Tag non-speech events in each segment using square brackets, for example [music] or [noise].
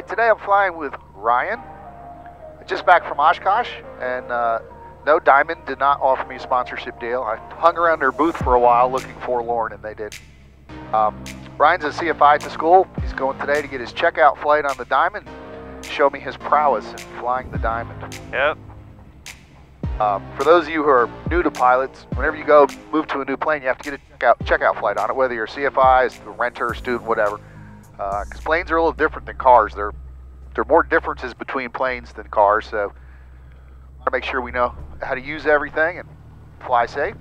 Hi, today I'm flying with Ryan, just back from Oshkosh, and uh, no, Diamond did not offer me a sponsorship deal. I hung around their booth for a while looking forlorn, and they did. Um, Ryan's a CFI at the school. He's going today to get his checkout flight on the Diamond, show me his prowess in flying the Diamond. Yep. Um, for those of you who are new to pilots, whenever you go move to a new plane, you have to get a checkout, checkout flight on it, whether you're CFI, a renter, student, whatever. Because uh, planes are a little different than cars. There, there are more differences between planes than cars, so want to make sure we know how to use everything and fly safe.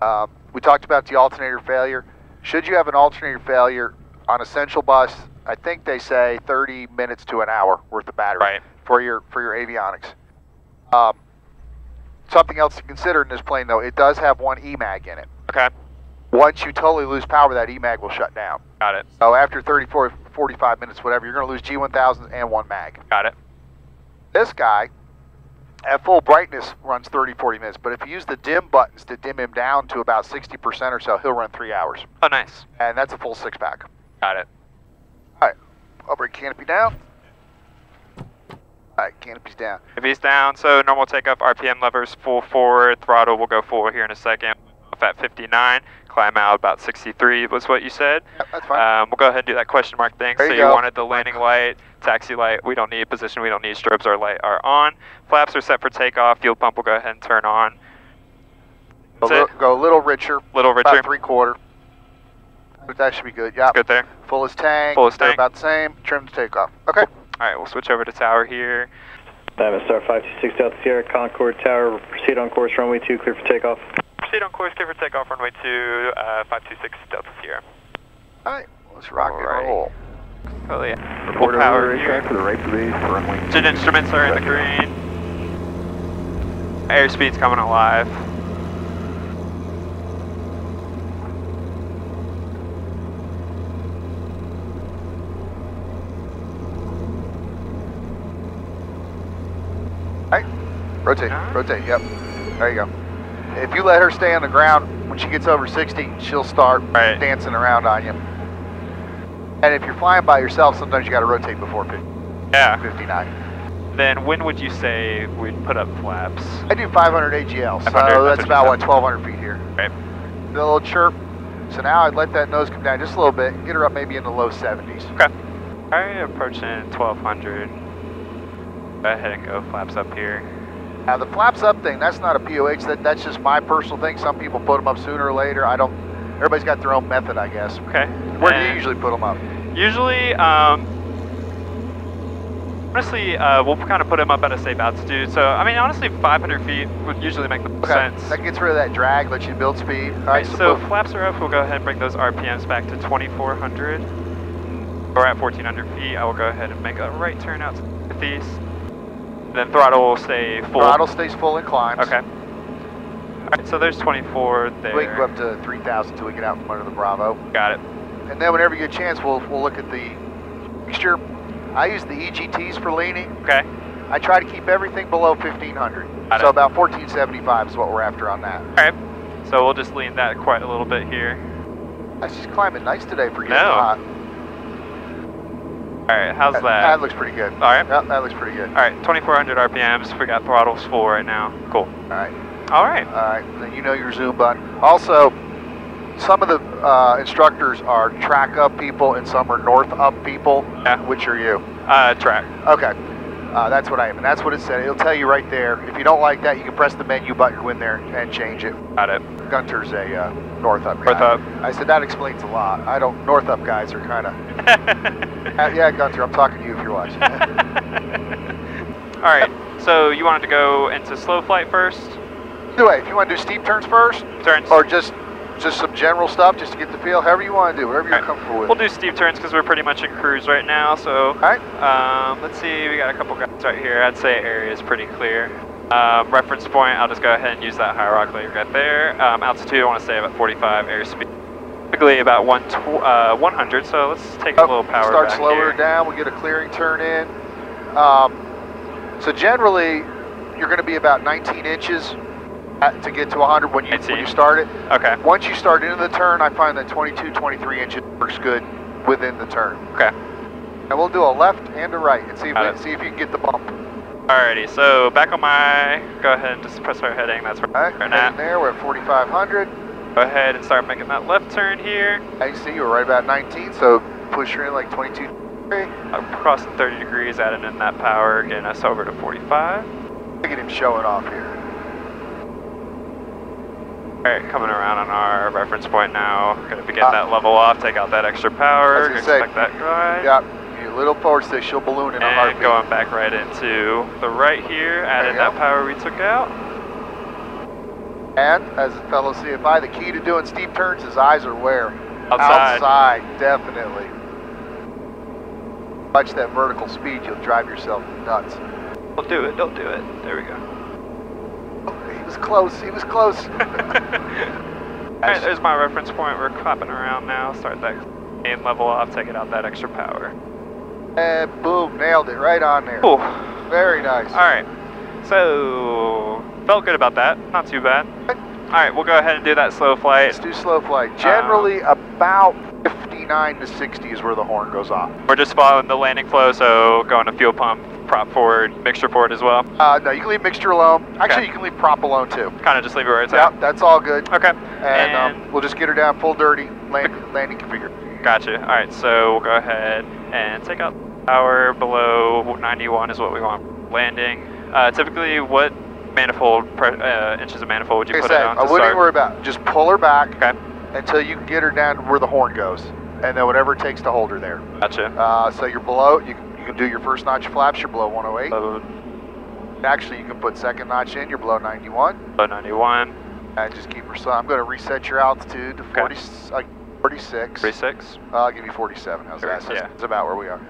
Um, we talked about the alternator failure. Should you have an alternator failure on essential bus, I think they say 30 minutes to an hour worth of battery Right. for your for your avionics. Um, something else to consider in this plane, though, it does have one EMAG in it. Okay. Once you totally lose power, that EMAG will shut down. Got it. So after 30, 40, 45 minutes, whatever, you're going to lose G1000 and one mag. Got it. This guy, at full brightness, runs 30, 40 minutes. But if you use the dim buttons to dim him down to about 60% or so, he'll run three hours. Oh, nice. And that's a full six pack. Got it. All right, I'll bring canopy down. All right, canopy's down. If he's down, so normal takeoff, RPM levers full forward, throttle will go full here in a second. Off at 59, climb out about 63 was what you said. Yep, that's fine. Um, we'll go ahead and do that question mark thing. There so you you go. wanted the landing light, taxi light, we don't need position, we don't need strobes, our light are on. Flaps are set for takeoff, fuel pump will go ahead and turn on. go, That's li- it. go a little richer, Little richer. about richer, three quarter. But that should be good. Yeah. good there. Fullest tank. Fullest they're tank. about the same. Trim to takeoff. Okay. Alright, we'll switch over to tower here. Diamond Star 526 Delta Sierra, Concord Tower, proceed on course, runway 2, clear for takeoff. Proceed on course, clear for takeoff, runway 2, uh, 526 Delta Sierra. All right. Let's rock Alright. and roll. Oh yeah. Full Report over power the here. racetrack to the right of base, runway. Jet instruments are in the green. Airspeed's coming alive. All right, rotate. Rotate. Yep. There you go. If you let her stay on the ground, when she gets over 60, she'll start Right. dancing around on you. And if you're flying by yourself, sometimes you got to rotate before 50, Yeah. 59. Then when would you say we'd put up flaps? I do 500 AGL, so 500, that's that's about what what 1,200 feet here. Right. A little chirp. So now I'd let that nose come down just a little bit, get her up maybe in the low 70s. Okay. Alright, approaching 1200. Go ahead and go flaps up here. Now the flaps up thing, that's not a POH. That that's just my personal thing. Some people put them up sooner or later. I don't. Everybody's got their own method, I guess. Okay. Where do you usually put them up? Usually, um, honestly, uh, we'll kind of put them up at a safe altitude. So, I mean, honestly, 500 feet would usually make the Okay. sense. That gets rid of that drag, lets you build speed. All right, so, so flaps are up. We'll go ahead and bring those RPMs back to 2400. We're at 1400 feet. I will go ahead and make a right turn out to the northeast. And then throttle will stay full. throttle stays full and climbs. Okay. Alright, so there's 24 there. We can go up to 3,000 until we get out from under the Bravo. Got it. And then whenever you get a chance, we'll, we'll look at the mixture. I use the EGTs for leaning. Okay. I try to keep everything below 1,500. Got so it. about 1475 is what we're after on that. Alright. So we'll just lean that quite a little bit here. That's just climbing nice today for getting No. hot. Alright, how's That, that? that looks pretty good. Alright. Yep, that looks pretty good. Alright, 2400 RPMs. We got throttles full right now. Cool. All right. Alright. All right. Then you know your zoom button. Also, some of the uh, instructors are track up people and some are north up people. Yeah. Which are you? Uh, track. Okay. Uh, that's what I am, and that's what it said. It'll tell you right there. If you don't like that, you can press the menu button, go in there, and change it. Got it. Gunter's a uh, north up guy. North up. I said that explains a lot. I don't. North up guys are kind of. [laughs] Yeah, Gunter, I'm talking to you if you're watching. Alright, so you wanted to go into slow flight first? Either way, if you want to do steep turns first, Turns. or just just some general stuff, just to get the feel, however you want to do, whatever you're Alright. comfortable with. We'll do steep turns because we're pretty much in cruise right now. So, All right. um, let's see. We got a couple guys right here. I'd say area is pretty clear. Um, reference point. I'll just go ahead and use that layer right there. Um, altitude. I want to stay about 45. Airspeed. Typically about one tw- uh, 100. So let's take a little power Start slower here. down. We get a clearing turn in. Um, so generally, you're going to be about 19 inches at, to get to 100 when you when you start it. Okay. Once you start into the turn, I find that 22, 23 inches works good within the turn. Okay. And we'll do a left and a right and see if, we, see if you can get the bump. Alrighty, so back on my, go ahead and just press our heading, that's where All right, we're at. there, we're at 4,500. Go ahead and start making that left turn here. I see you were right about 19, so push her in like 22. Look Crossing 30 degrees, adding in that power, getting us over to 45. Look at him showing off here. Alright, coming around on our reference point now. Gonna be getting Uh, that level off, take out that extra power, say, expect that. Yeah, you little forward stick, she'll balloon in a And heartbeat. going back right into the right here, you that power we took out. And as a fellow CFI, the key to doing steep turns is eyes are where? Outside. Outside, definitely. Watch that vertical speed, you'll drive yourself nuts. Don't do it, don't do it. There we go. Oh, [laughs] he was close, he was close. [laughs] Alright, there's my reference point. We're clapping around now. Start that game level off, taking out that extra power. And boom, nailed it right on there. Cool. Very nice. Alright, so felt good about that. Not too bad. Alright, we'll go ahead and do that slow flight. Let's do slow flight. Generally, about 59 to 60 is where the horn goes off. We're just following the landing flow, so going to fuel pump, prop forward, mixture forward as well. Uh, no, you can leave mixture alone. Actually, Okay. you can leave prop alone too. Kind of just leave it where it's Yep, that's all good. at. Okay. And, um, we'll just get her down full dirty, land, landing configure. Gotcha. All right, so we'll go ahead and take out power below 91 is what we want landing. Uh, typically, what manifold pre- uh, inches of manifold would you Like I put it on I wouldn't start? worry about it. Just pull her back Okay, until you can get her down to where the horn goes. And then whatever it takes to hold her there. gotcha. Uh, so you're below, you, can- you can do your first notch flaps, you're below 108. Below Actually, you can put second notch in, you're below 91. below 91, And just keep her, so I'm going to reset your altitude to 40, uh, 46. 36. Uh, I'll give you 47. How's that? Thirty- That's, yeah. that's about where we are.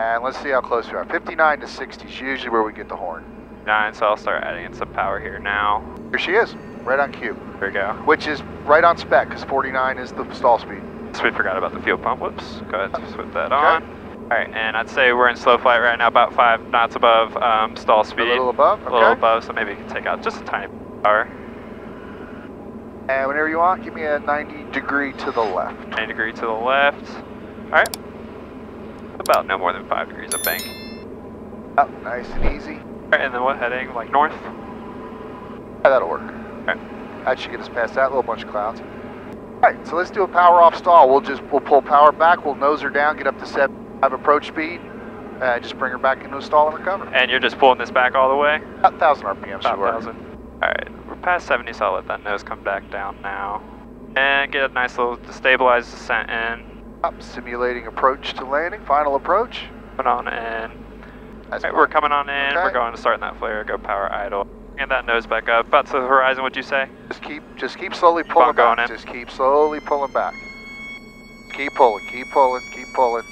And let's see how close we are. 59 to 60 is usually where we get the horn. 9, so I'll start adding in some power here now. Here she is, right on cue, There we go. which is right on spec because 49 is the stall speed. So we forgot about the fuel pump. Whoops. Go ahead, switch that on. All right, and I'd say we're in slow flight right now, about five knots above um, stall speed. A little above, A little above, so maybe you can take out just a tiny power. And whenever you want, give me a 90 degree to the left. 90 degree to the left. All right. About no more than five degrees of bank. Up, nice and easy. Right, and then what heading? Like north? Yeah, that'll work. right. That should get us past that little bunch of clouds. All right, so let's do a power off stall. We'll just we'll pull power back. We'll nose her down, get up to 75 approach speed, and just bring her back into a stall and recover. And you're just pulling this back all the way? About 1,000 RPM About work. 1,000. All right, we're past 70, so I'll let that nose come back down now. And get a nice little stabilized descent in. Up, simulating approach to landing. Final approach. Put on in. That's right, we're coming on in. We're going to start in that flare. Go power idle. Get that nose back up. About to the horizon, would you say? Just keep, just keep slowly pulling on going back. Just keep slowly pulling back. Keep pulling, keep pulling, keep pulling.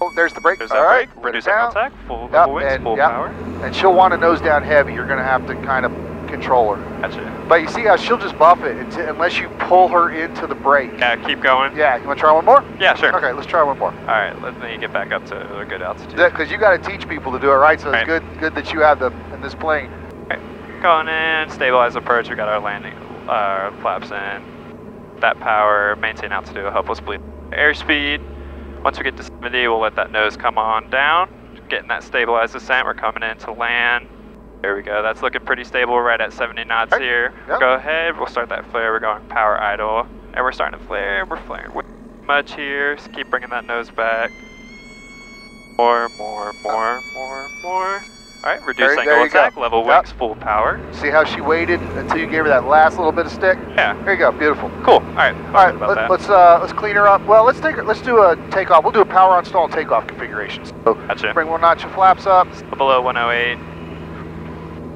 Oh, there's the break. There's All right, break. Reduce down. Full Yep, wings. and- Full yep. power. And she'll want to nose down heavy. You're going to have to kind of control her. Gotcha. But you see how she'll just buffet until, unless you pull her into the break. Yeah, keep going. Yeah, you want to try one more? Yeah, sure. Okay, let's try one more. All right, let me get back up to a good altitude. Because you got to teach people to do it right. So it's Right. good, good that you have the in this plane. Going in, stabilize approach. We got our landing uh, flaps in. That power, maintain altitude, help us bleed. Airspeed. Once we get to 70, we'll let that nose come on down. Getting that stabilized descent. We're coming in to land. There we go. That's looking pretty stable. We're right at 70 knots here. Yep. Go ahead. We'll start that flare. We're going power idle, and we're starting to flare. We're flaring way much here. Just keep bringing that nose back. More, more, more, more, more. All right, reduce There- there angle go. attack, level Yep. wings, full power. See how she waited until you gave her that last little bit of stick? Yeah, There you go, beautiful. cool. All right, All right, let, that. let's uh, let's clean her up. Well, let's take her. Let's do a takeoff. We'll do a power on stall and takeoff configuration. So Gotcha. bring one notch of flaps up, Below 108.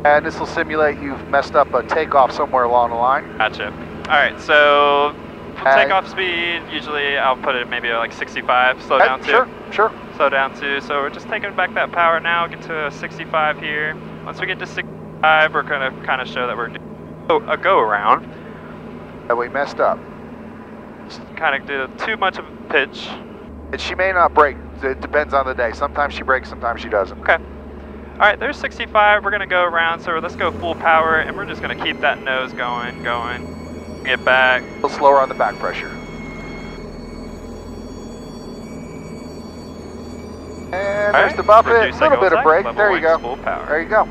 And this will simulate you've messed up a takeoff somewhere along the line. Gotcha. All right, so Uh, takeoff speed, usually I'll put it maybe like 65. Slow down to. sure, sure. Slow down to. So we're just taking back that power now. Get to 65 here. Once we get to 65, we're gonna kind of show that we're doing a go around. And we messed up. Kind of did too much of a pitch. And she may not break. It depends on the day. Sometimes she breaks, sometimes she doesn't. Okay. All right, there's 65. We're gonna go around. So let's go full power, and we're just gonna keep that nose going, going. Get back. A little slower on the back pressure. And there's Alright, the buffet. reduce A little bit of break. There you go. Full power. There you go.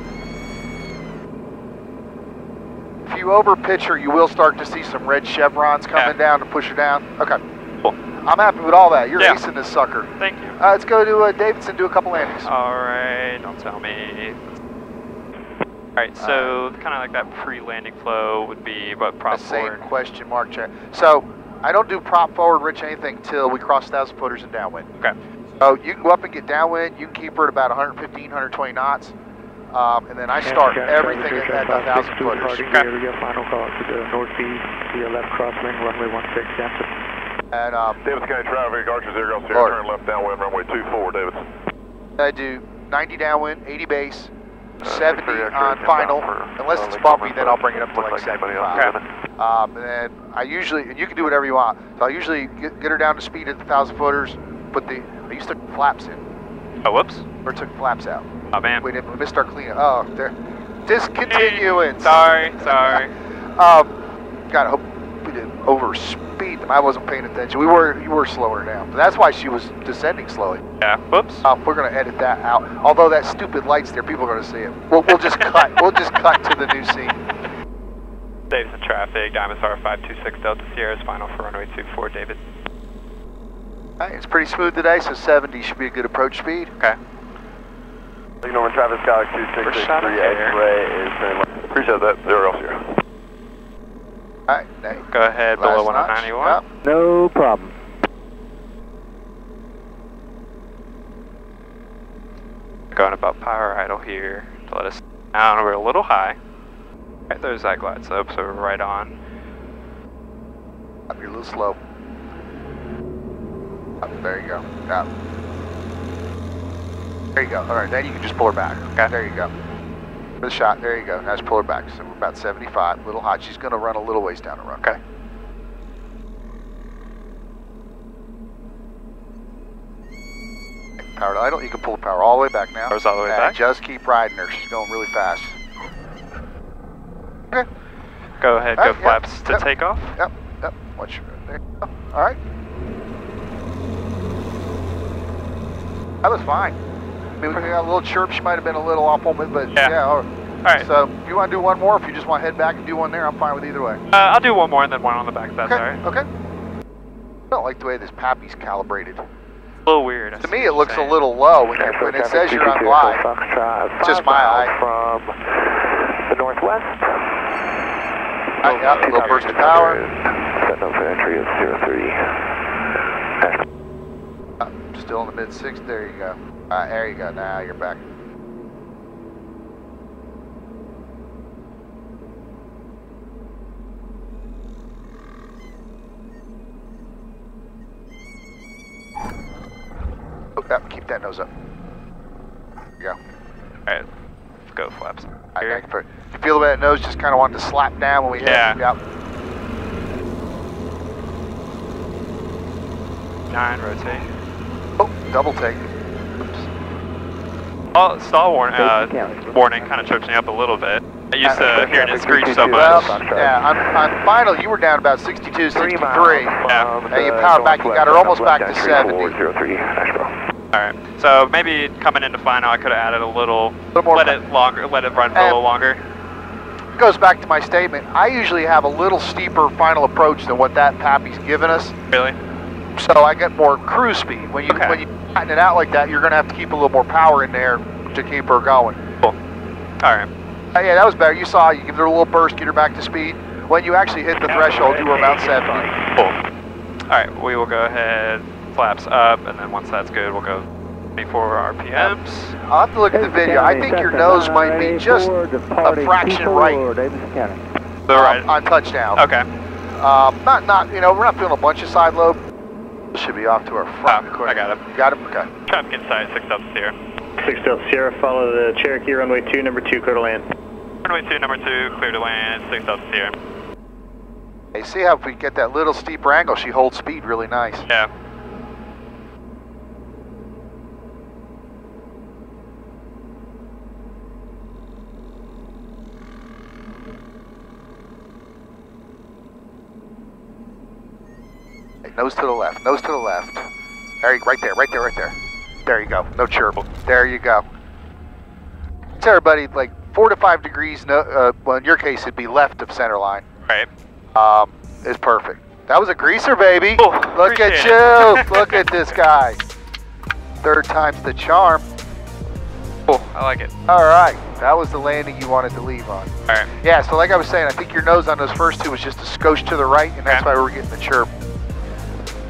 If you over pitch her, you will start to see some red chevrons coming Yeah. down to push her down. Okay. Cool. I'm happy with all that. You're Yeah. acing this sucker. Thank you. Uh, let's go to uh, Davidson, do a couple landings. Alright, don't tell me. Alright, so kind of like that pre-landing flow would be what prop The same question mark check. So I don't do prop forward, Rich, anything till we cross 1,000 footers in downwind. Okay. So you can go up and get downwind. You can keep her at about 115, 120 knots. Um, and then I start everything at, at 1,000 footers. Here we go, final call to the northeast, via left crosswind, runway 16, Jackson. And um, Davidson County traffic, Archer Zero Sierra, Lord. turn left downwind, runway 24, Davidson. I do 90 downwind, 80 base, Uh, 70 on final. for Unless uh, it's bumpy, then I'll bring it up to looks like anybody 75. is. Um, and then I usually, and you can do whatever you want. So I usually get, get her down to speed at the 1,000 footers, put the, I used to flaps in, Oh, whoops. or took flaps out. Oh, man. We didn't, we missed our cleanup. Oh, there. Discontinuance. Sorry, sorry. [laughs] Um, God, I hope we didn't overspeed them. I wasn't paying attention. We were, you were slowing her down. But that's why she was descending slowly. Yeah, whoops. Uh, we're gonna edit that out. Although that stupid lights there, people are gonna see it. We'll, we'll just cut. We'll just cut to the new scene. Davidson traffic, Diamond Star 526 Delta Sierra is final for runway 24, David. All right, it's pretty smooth today, so 70 should be a good approach speed. Okay. Lake Norman Travis Galaxy First shot of 663 air. X-ray is turning left. Appreciate that, Zero Sierra. All right, now, Go ahead, last below notch. 191. Yep. No problem. Going about power idle here to let us down. We're a little high. Right, there's that glide slope, so we're right on. Up, you're a little slow. Up, there you go. Up. There you go. All right, then you can just pull her back. Okay, there you go. For the shot, there you go. Now just pull her back. So we're about 75, a little hot. She's gonna run a little ways down the run. Okay. Power to idle. You can pull the power all the way back now. Power's all the way and back. just keep riding her. She's going really fast. Okay. Go ahead, All go yep, flaps to yep. take off. Yep, yep. Watch. There you go. All right. That was fine. I mean, we got a little chirp. She might have been a little off on it, but Yeah. yeah. all right. Alright, So, if you want to do one more, if you just want to head back and do one there, I'm fine with either way. uh, I'll do one more and then one on the back, if that's okay. alright. Okay. I don't like the way this PAPI's calibrated. A little weird. I To me, it you're looks a little low when, you, when it says you're on glide. Foxtrot, Just my miles eye. From the northwest. Uh, yeah, a little burst of power. Set up for entry of 03. Uh, still in the mid six. There you go. Uh, there you go. Now you're back. Oh, yep, keep that nose up. There you go. Alright, let's go flaps. I, I, for, you feel the way that nose just kind of wanted to slap down when we hit. Yeah. Yep. Nine, rotate. Oh, double take. Oh, stall warn, uh, County. warning kind of trips me up a little bit. I used to Uh, hearing it traffic screech so 322. Well, much. yeah, on, on final, you were down about 62, 63. Yeah. Hey, you powered back, you got her almost back to 70. Alright, so maybe coming into final, I could have added a little, a little more let it longer, let it run for a little longer. It goes back to my statement. I usually have a little steeper final approach than what that PAPI's given us, Really? so I get more cruise speed. When you Okay. when you tighten it out like that, you're gonna have to keep a little more power in there to keep her going. Cool. Alright. Uh, yeah, that was better. You saw you give her a little burst, get her back to speed. When you actually hit the threshold, you were about 70. Cool. Alright, we will go ahead, flaps up, and then once that's good, we'll go 24 RPMs. I'll have to look at the video. I think your nose might be just a fraction right The right. um, on touchdown. Okay. Um, not not you know we're not feeling a bunch of side load. Should be off to our front. Oh, I got it. You got it. Okay. Traffic inside, 6 Delta Sierra. 6 Delta Sierra, follow the Cherokee runway 2, number 2, clear to land. Runway 2, number 2, clear to land, 6 Delta Sierra. Hey, see how if we get that little steeper angle, she holds speed really nice. Yeah. Hey, nose to the left. Nose to the left. There, you- right there. Right there. Right there. There you go. No chirp. There you go. So everybody, like four to five degrees. No, uh, well, in your case, it'd be left of center line. Right. Um, is perfect. That was a greaser, baby. Oh, Look at you. [laughs] Look at this guy. Third time's the charm. Cool. I like it. All right, that was the landing you wanted to leave on. All right. Yeah, so like I was saying, I think your nose on those first two was just a skosh to the right, and that's Okay. why we're getting the chirp.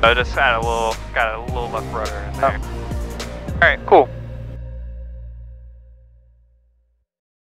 I just had a little, got a little left rudder in Oh. there. All right. Cool.